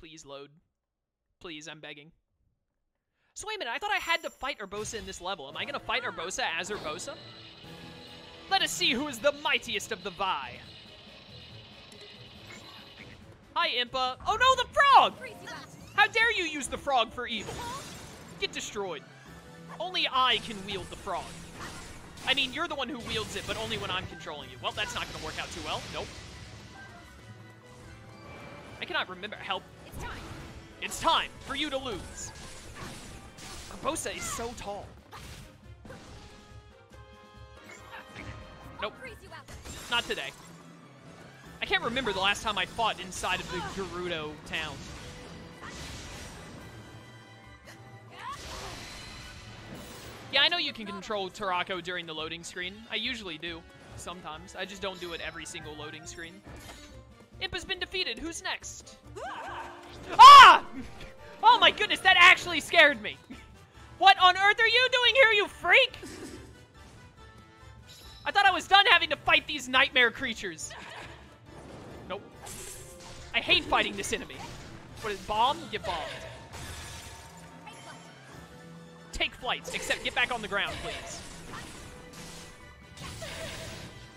Please load. Please, I'm begging. So wait a minute, I thought I had to fight Urbosa in this level. Am I gonna fight Urbosa as Urbosa? Let us see who is the mightiest of the Vai. Hi, Impa. Oh no, the frog! How dare you use the frog for evil? Get destroyed. Only I can wield the frog. I mean, you're the one who wields it, but only when I'm controlling you. Well, that's not gonna work out too well. Nope. I cannot remember. Help. It's time. For you to lose. Urbosa is so tall. Nope, not today. I can't remember the last time I fought inside of the Gerudo town. Yeah, I know you can control Terrako during the loading screen. I usually do, sometimes. I just don't do it every single loading screen. Imp has been defeated. Who's next? Ah! Oh my goodness, that actually scared me. What on earth are you doing here, you freak? I thought I was done having to fight these nightmare creatures. Nope. I hate fighting this enemy. What is bomb? Get bombed. Take flights, except get back on the ground, please.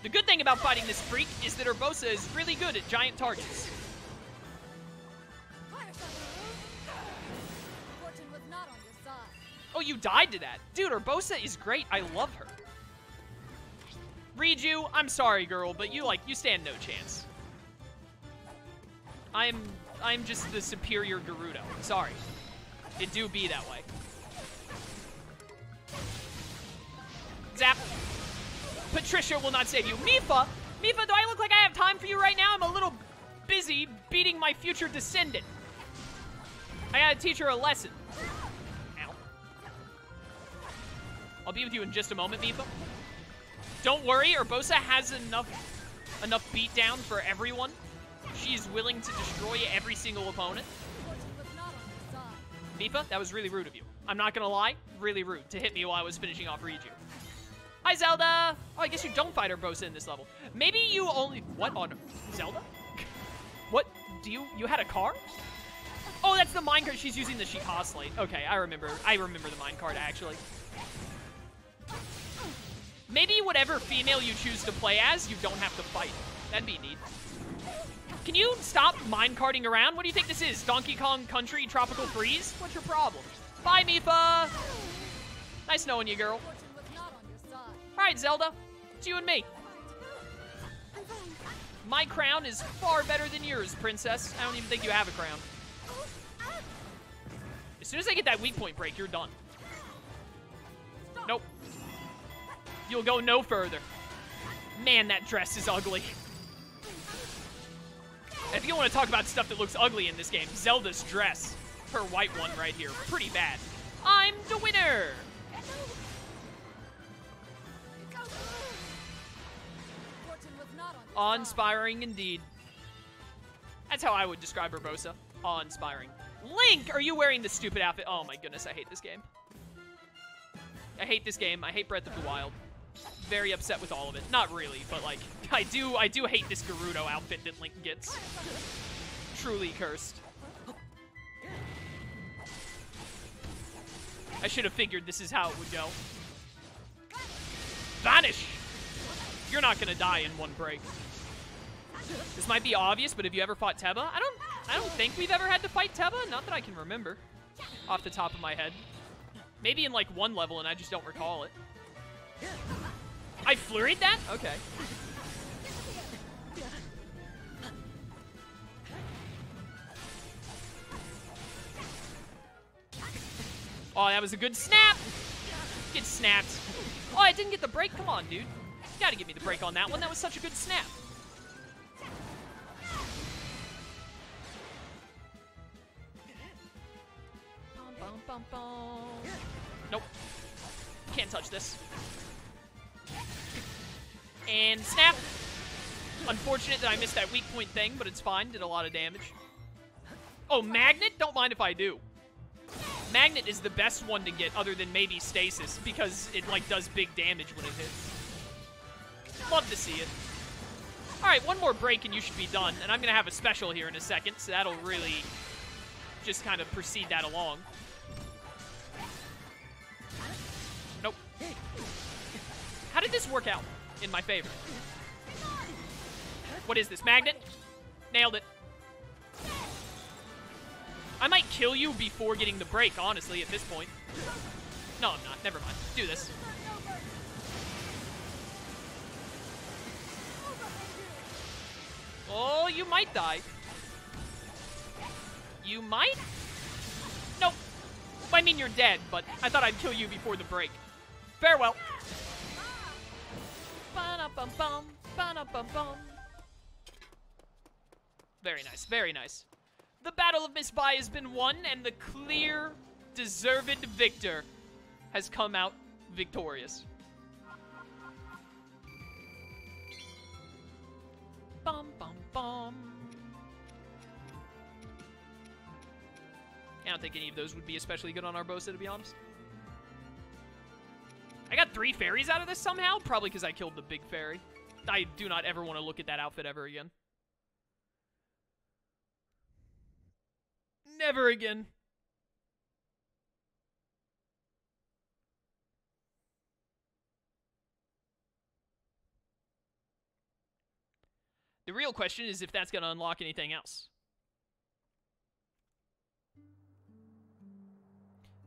The good thing about fighting this freak is that Urbosa is really good at giant targets. You died to that. Dude, Urbosa is great. I love her. Riju, I'm sorry, girl, but you, like, you stand no chance. I'm, I'm just the superior Gerudo. Sorry. It do be that way. Zap. Patricia will not save you. Mipha! Mipha, do I look like I have time for you right now? I'm a little busy beating my future descendant. I gotta teach her a lesson. I'll be with you in just a moment, Mipha. Don't worry, Urbosa has enough enough beatdown for everyone. She is willing to destroy every single opponent. Mipha, that was really rude of you. I'm not gonna lie, really rude to hit me while I was finishing off Riju. Hi, Zelda! Oh, I guess you don't fight Urbosa in this level. Maybe you only... What on... Zelda? What? Do you... You had a car? Oh, that's the minecart. She's using the Sheikah Slate. Okay, I remember. I remember the minecart, actually. Whatever female you choose to play as, you don't have to fight. That'd be neat. Can you stop minecarting around? What do you think this is? Donkey Kong Country Tropical Freeze? What's your problem? Bye, Mipha! Nice knowing you, girl. Alright, Zelda. It's you and me. My crown is far better than yours, princess. I don't even think you have a crown. As soon as I get that weak point break, you're done. Nope. You'll go no further. Man, that dress is ugly. If you want to talk about stuff that looks ugly in this game, Zelda's dress, her white one right here, pretty bad. I'm the winner! Awe-inspiring indeed. That's how I would describe Urbosa. Awe-inspiring. Link, are you wearing the stupid outfit? Oh my goodness, I hate this game. I hate this game. I hate Breath of the Wild. Very upset with all of it. Not really, but like, I do, I do hate this Gerudo outfit that Link gets. Truly cursed. I should have figured this is how it would go. Vanish! You're not gonna die in one break. This might be obvious, but have you ever fought Teba? I don't I don't think we've ever had to fight Teba, not that I can remember off the top of my head. Maybe in like one level and I just don't recall it. I flurried that? Okay. Oh, that was a good snap. Get snapped. Oh, I didn't get the break. Come on, dude. You gotta give me the break on that one. That was such a good snap. Nope. Can't touch this. And snap. Unfortunate that I missed that weak point thing, but it's fine. Did a lot of damage. Oh, magnet? Don't mind if I do. Magnet is the best one to get other than maybe Stasis because it like does big damage when it hits. Love to see it. All right, one more break and you should be done. And I'm going to have a special here in a second, so that'll really just kind of proceed that along. Nope. How did this work out in my favor? What is this, magnet? Nailed it. I might kill you before getting the break, honestly, at this point. No, I'm not. Never mind. Do this. Oh, you might die. You might? Nope. I mean, you're dead, but I thought I'd kill you before the break. Farewell. Ba-da-bum-bum, ba-da-bum-bum. Very nice, very nice. The Battle of Miss Vai has been won, and the clear, deserved victor has come out victorious. Bum, bum, bum. I don't think any of those would be especially good on our Urbosa, to be honest. Got three fairies out of this somehow, probably because I killed the big fairy. I do not ever want to look at that outfit ever again. Never again. The real question is if that's going to unlock anything else.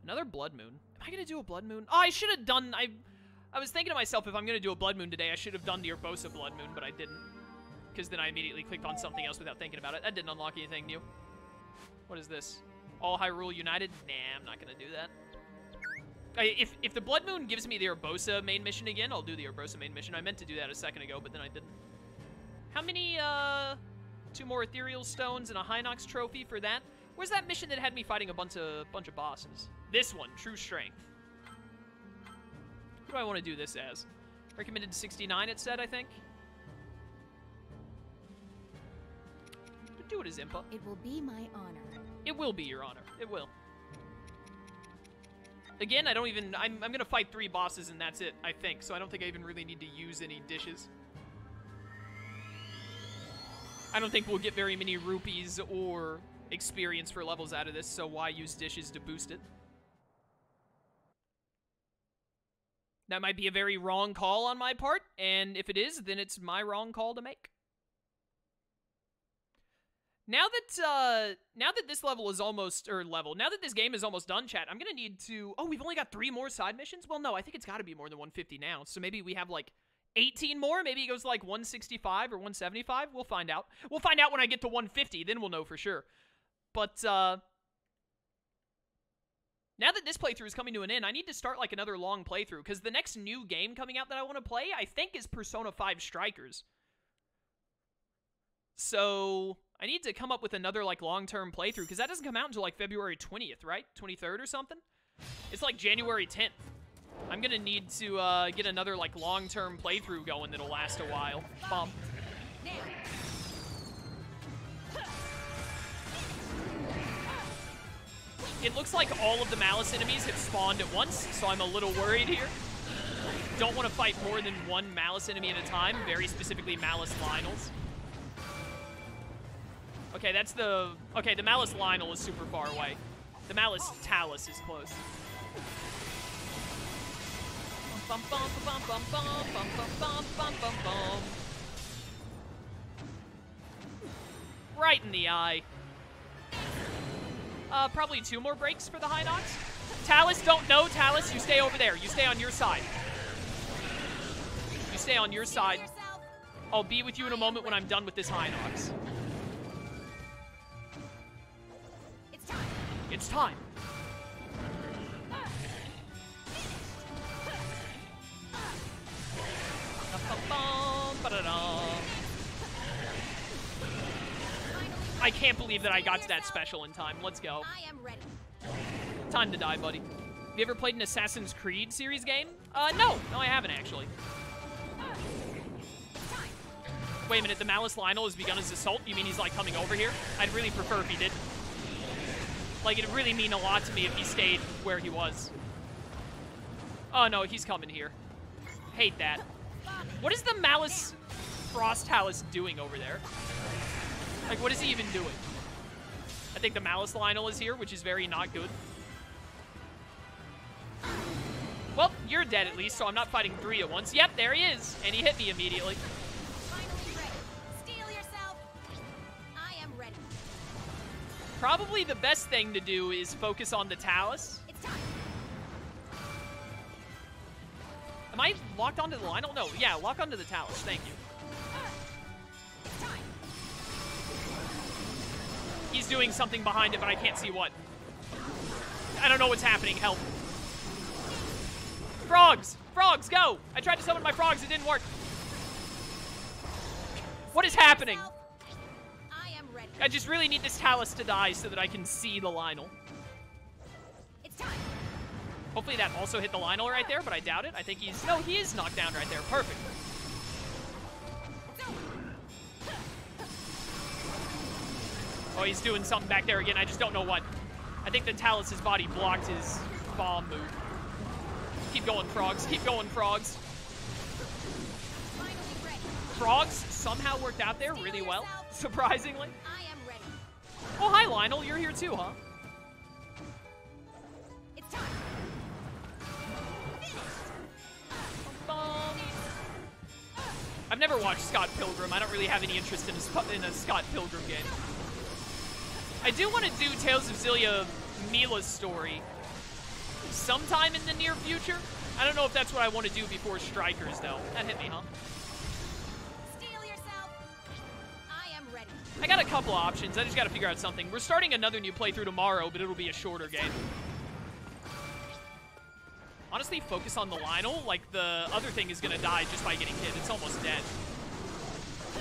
Another blood moon. Am I to do a blood moon? Oh, I should have done... I I was thinking to myself, if I'm to do a blood moon today, I should have done the Urbosa blood moon, but I didn't. Because then I immediately clicked on something else without thinking about it. That didn't unlock anything new. What is this? All Hyrule United? Nah, I'm not to do that. I, if, if the Blood Moon gives me the Urbosa main mission again, I'll do the Urbosa main mission. I meant to do that a second ago, but then I didn't. How many, uh... Two more Ethereal Stones and a Hinox Trophy for that? Where's that mission that had me fighting a bunch of bunch of bosses? This one, True Strength. Who do I want to do this as? Recommended 69, it said, I think. Do it as Impa. It will be my honor. It will be, Your Honor. It will. Again, I don't even... I'm, I'm going to fight three bosses and that's it, I think. So I don't think I even really need to use any dishes. I don't think we'll get very many rupees or experience for levels out of this, so why use dishes to boost it? That might be a very wrong call on my part, and if it is, then it's my wrong call to make. Now that uh now that this level is almost or level, now that this game is almost done, chat, I'm gonna need to Oh, we've only got three more side missions? Well no, I think it's gotta be more than 150 now. So maybe we have like 18 more, maybe it goes to like 165 or 175. We'll find out. We'll find out when I get to 150, then we'll know for sure. But uh now that this playthrough is coming to an end, I need to start like another long playthrough because the next new game coming out that I want to play, I think, is Persona 5 Strikers. So I need to come up with another like long-term playthrough because that doesn't come out until like February 20th, right? 23rd or something? It's like January 10th. I'm gonna need to uh, get another like long-term playthrough going that'll last a while. Bump. It looks like all of the Malice enemies have spawned at once, so I'm a little worried here. Don't want to fight more than one Malice enemy at a time, very specifically Malice Lynels. Okay, that's the... Okay, the Malice Lynel is super far away. The Malice Talus is close. Right in the eye. Uh, probably two more breaks for the Hinox. Talus, don't know. Talus, you stay over there. You stay on your side. You stay on your side. I'll be with you in a moment when I'm done with this Hinox. It's time. It's time. I can't believe that I got to that special in time. Let's go. I am ready. Time to die, buddy. Have you ever played an Assassin's Creed series game? Uh, no. No, I haven't, actually. Wait a minute, the Malice Lynel has begun his assault? You mean he's, like, coming over here? I'd really prefer if he did. Like, it'd really mean a lot to me if he stayed where he was. Oh, no, he's coming here. Hate that. What is the Malice Frost Talus doing over there? Like, what is he even doing? I think the Malice Lynel is here, which is very not good. Well, you're dead at least, so I'm not fighting three at once. Yep, there he is, and he hit me immediately. Finally yourself. I am ready. Probably the best thing to do is focus on the Talus. It's time. Am I locked onto the Lynel? No, yeah, lock onto the Talus. Thank you. He's doing something behind it, but I can't see what. I don't know what's happening. Help. Frogs! Frogs, go! I tried to summon my frogs, it didn't work. What is happening? I am ready. I just really need this Talus to die so that I can see the Lynel. It's time. Hopefully that also hit the Lynel right there, but I doubt it. I think he's... No, he is knocked down right there. Perfect. Oh, he's doing something back there again. I just don't know what. I think the Talus's body blocked his bomb move. Keep going, frogs. Keep going, frogs. Frogs somehow worked out there really well, surprisingly. I am ready. Oh, hi, Lynel. You're here too, huh? I've never watched Scott Pilgrim. I don't really have any interest in a, in a Scott Pilgrim game. I do want to do Tales of Xillia Milla's story sometime in the near future. I don't know if that's what I want to do before Strikers, though. That hit me, huh? Steel yourself. I am ready. I got a couple options. I just got to figure out something. We're starting another new playthrough tomorrow, but it'll be a shorter game. Honestly, focus on the Lynel. Like, the other thing is going to die just by getting hit. It's almost dead.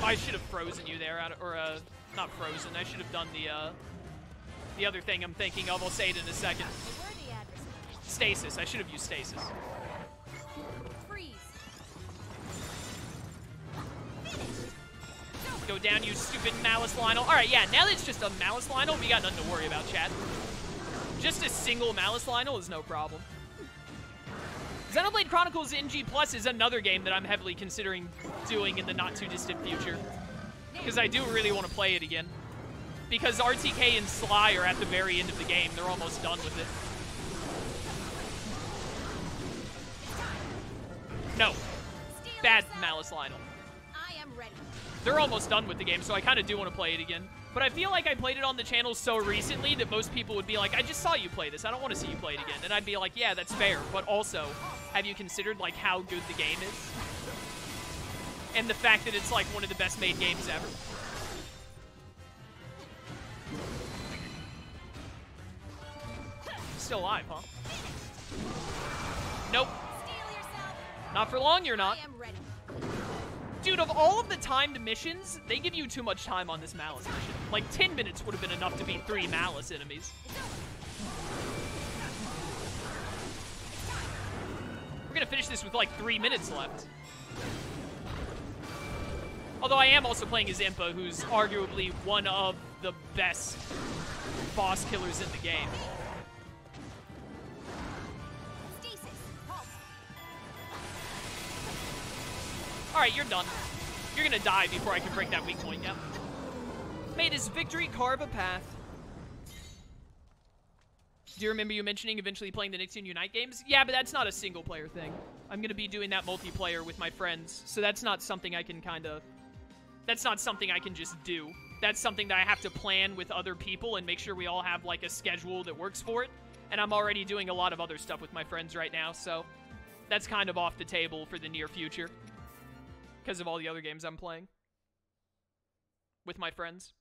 I should have frozen you there, or, uh, not frozen. I should have done the, uh, the other thing I'm thinking of. I'll say it in a second. Stasis. I should have used stasis. Go down, you stupid Malice Lynel. All right, yeah, now that it's just a Malice Lynel, we got nothing to worry about, Chad. Just a single Malice Lynel is no problem. Xenoblade Chronicles NG Plus is another game that I'm heavily considering doing in the not-too-distant future. Because I do really want to play it again. Because RTK and Sly are at the very end of the game. They're almost done with it. No. Bad. Malice Lynel. They're almost done with the game, so I kind of do want to play it again. But I feel like I played it on the channel so recently that most people would be like, I just saw you play this. I don't want to see you play it again. And I'd be like, yeah, that's fair. But also, have you considered like how good the game is? And the fact that it's like one of the best made games ever. Still alive, huh? Nope. Not for long, you're not. I am ready. Dude, of all of the timed missions, they give you too much time on this Malice mission. Like, 10 minutes would have been enough to beat three Malice enemies. We're gonna finish this with like three minutes left. Although I am also playing as Impa, who's arguably one of the best boss killers in the game. Alright, you're done. You're gonna die before I can break that weak point, yep. Made his victory carve a path. Do you remember you mentioning eventually playing the Nixian Unite games? Yeah, but that's not a single player thing. I'm gonna be doing that multiplayer with my friends, so that's not something I can kind of... That's not something I can just do. That's something that I have to plan with other people and make sure we all have, like, a schedule that works for it. And I'm already doing a lot of other stuff with my friends right now, so... That's kind of off the table for the near future. Because of all the other games I'm playing. With my friends.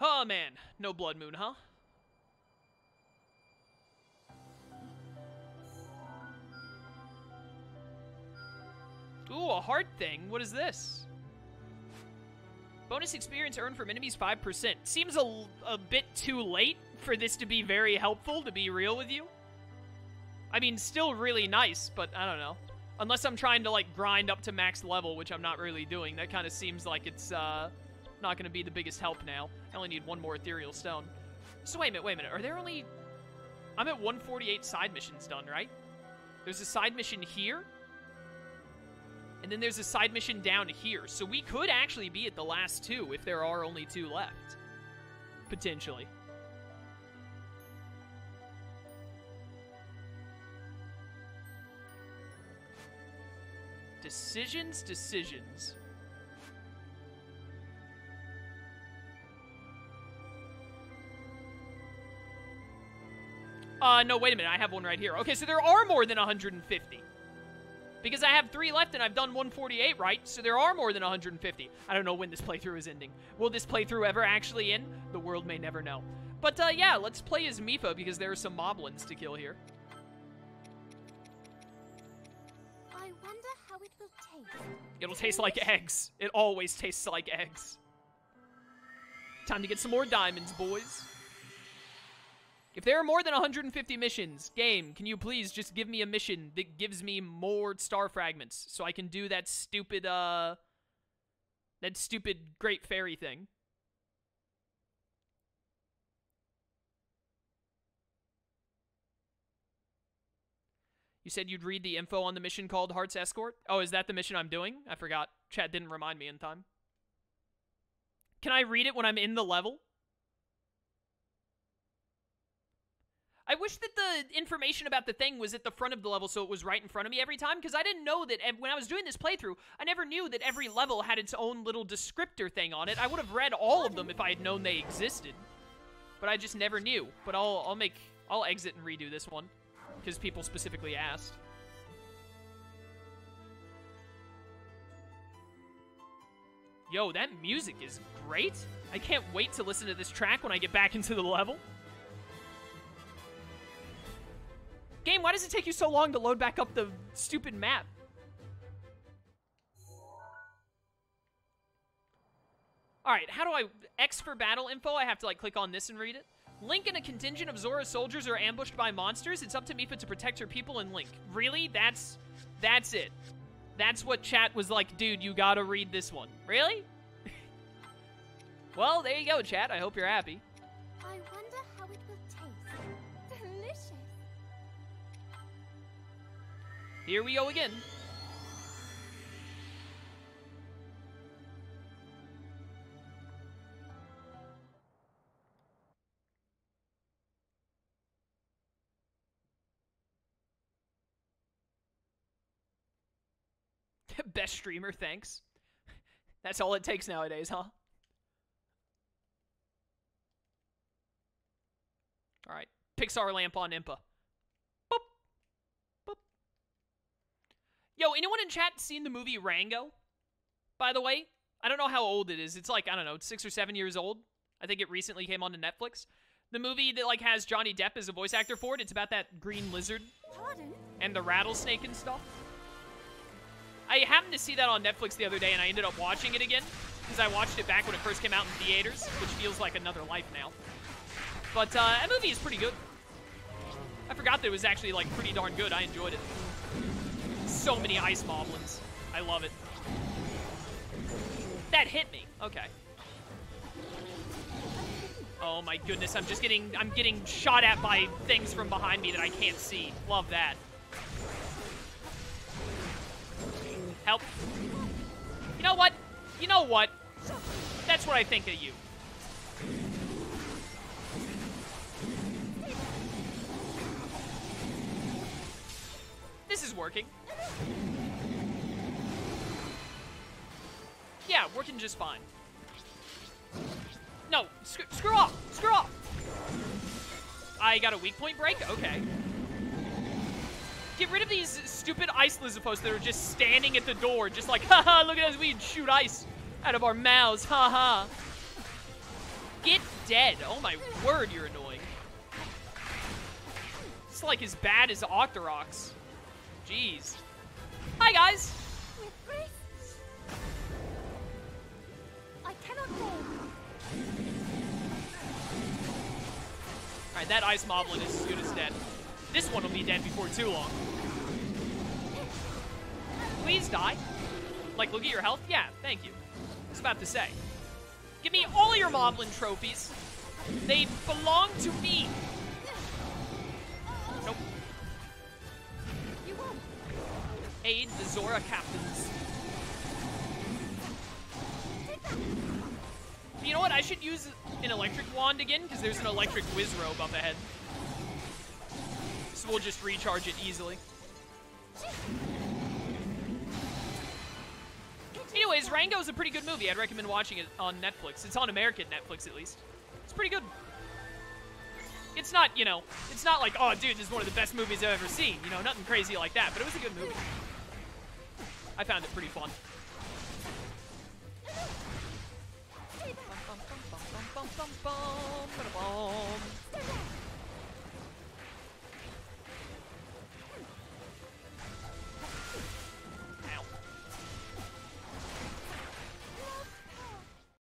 Oh man, no Blood Moon, huh? Ooh, a heart thing. What is this? Bonus experience earned from enemies 5%. Seems a, a bit too late for this to be very helpful, to be real with you. I mean, still really nice, but I don't know. Unless I'm trying to, like, grind up to max level, which I'm not really doing. That kind of seems like it's, uh, not going to be the biggest help now. I only need one more ethereal stone. So wait a minute, wait a minute. Are there only... I'm at 148 side missions done, right? There's a side mission here. And then there's a side mission down here. So we could actually be at the last two if there are only two left. Potentially. Decisions, decisions. Uh, no, wait a minute. I have one right here. Okay, so there are more than 150. Because I have three left and I've done 148, right? So there are more than 150. I don't know when this playthrough is ending. Will this playthrough ever actually end? The world may never know. But, uh, yeah, let's play as Mipha because there are some moblins to kill here. I wonder how it will taste. It'll taste like eggs. It always tastes like eggs. Time to get some more diamonds, boys. If there are more than 150 missions, game, can you please just give me a mission that gives me more star fragments so I can do that stupid, uh, that stupid great fairy thing? You said you'd read the info on the mission called Heart's Escort? Oh, is that the mission I'm doing? I forgot. Chat didn't remind me in time. Can I read it when I'm in the level? I wish that the information about the thing was at the front of the level so it was right in front of me every time, because I didn't know that when I was doing this playthrough, I never knew that every level had its own little descriptor thing on it. I would have read all of them if I had known they existed. But I just never knew. But I'll, I'll make, I'll exit and redo this one, because people specifically asked. Yo, that music is great. I can't wait to listen to this track when I get back into the level. Game, why does it take you so long to load back up the stupid map? Alright, how do I... X for battle info, I have to, like, click on this and read it. Link and a contingent of Zora's soldiers are ambushed by monsters. It's up to Mipha to protect her people and Link. Really? That's... That's it. That's what chat was like, dude, you gotta read this one. Really? well, there you go, chat. I hope you're happy. Here we go again. Best streamer, thanks. That's all it takes nowadays, huh? Alright. Pixar lamp on Impa. Yo, anyone in chat seen the movie Rango? By the way, I don't know how old it is. It's like, I don't know, six or seven years old. I think it recently came onto Netflix. The movie that like has Johnny Depp as a voice actor for it, it's about that green lizard Pardon? and the rattlesnake and stuff. I happened to see that on Netflix the other day, and I ended up watching it again because I watched it back when it first came out in theaters, which feels like another life now. But uh, that movie is pretty good. I forgot that it was actually like pretty darn good. I enjoyed it. So many ice moblins. I love it. That hit me. Okay. Oh my goodness, I'm just getting I'm getting shot at by things from behind me that I can't see. Love that. Help. You know what? You know what? That's what I think of you. Working. Yeah, working just fine. No, sc screw off! Screw off! I got a weak point break? Okay. Get rid of these stupid ice lizardos that are just standing at the door, just like, haha, look at us, we shoot ice out of our mouths, haha. Get dead. Oh my word, you're annoying. It's like as bad as Octoroks. Jeez. Hi, guys. With grace. I cannot. Alright, that ice moblin is as good as dead. This one will be dead before too long. Please die. Like, look at your health? Yeah, thank you. I was about to say. Give me all your Moblin trophies. They belong to me. Zora captains. You know what? I should use an electric wand again, because there's an electric Wizrobe up ahead. So we'll just recharge it easily. Anyways, Rango's a pretty good movie. I'd recommend watching it on Netflix. It's on American Netflix, at least. It's pretty good. It's not, you know, it's not like, oh, dude, this is one of the best movies I've ever seen. You know, nothing crazy like that, but it was a good movie. I found it pretty fun. Bum, bum, bum,